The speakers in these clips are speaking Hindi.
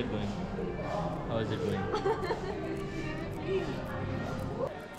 it going? How is it going?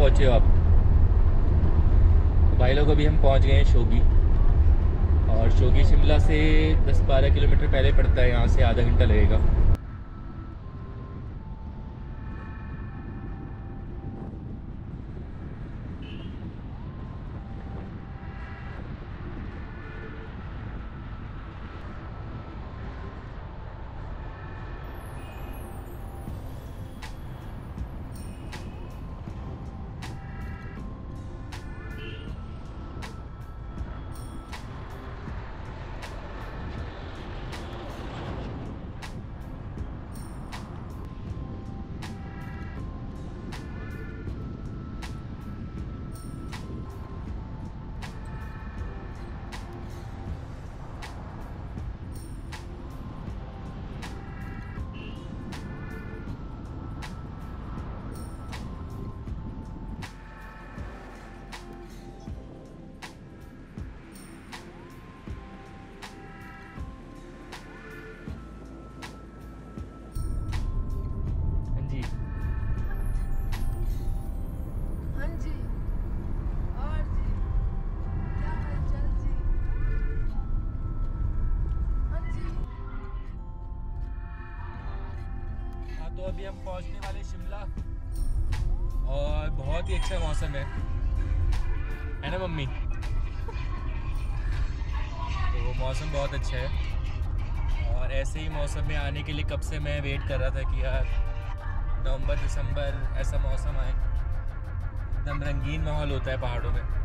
पहुँचे हो आप। तो भाई लोग अभी हम पहुँच गए हैं शोगी। और शोगी शिमला से 10-12 किलोमीटर पहले पड़ता है, यहाँ से आधा घंटा लगेगा। तो अभी हम पहुँचने वाले शिमला। और बहुत ही अच्छा मौसम है। है ना, मम्मी? तो मौसम बहुत अच्छा है। और ऐसे ही मौसम में आने के लिए कब से मैं वेट कर रहा था कि यार, नवंबर, दिसंबर, ऐसा मौसम आए। एकदम रंगीन माहौल होता है पहाड़ों में।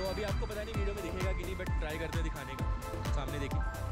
तो अभी आपको पता नहीं वीडियो में दिखेगा कि नहीं बट ट्राई करते हैं दिखाने का। सामने देखिए।